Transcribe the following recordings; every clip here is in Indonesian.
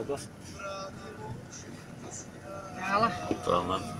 Bagus. Kalah. Selamat.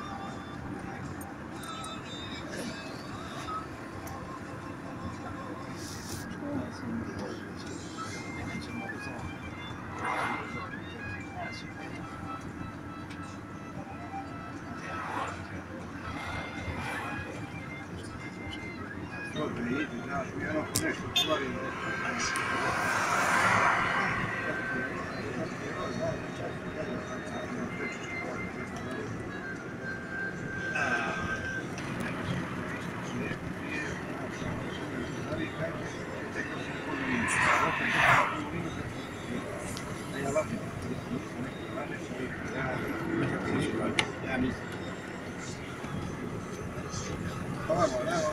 Çok iyi. Biraz bir yana konuş. Var ya.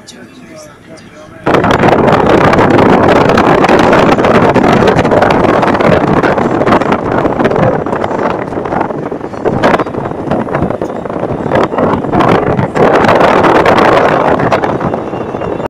저기 있어.